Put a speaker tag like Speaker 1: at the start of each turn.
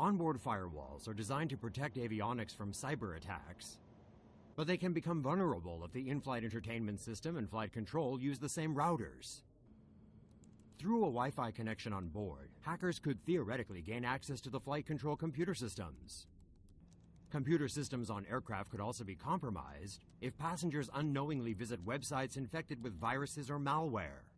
Speaker 1: Onboard firewalls are designed to protect avionics from cyber attacks. But they can become vulnerable if the in-flight entertainment system and flight control use the same routers. Through a Wi-Fi connection on board, hackers could theoretically gain access to the flight control computer systems. Computer systems on aircraft could also be compromised if passengers unknowingly visit websites infected with viruses or malware.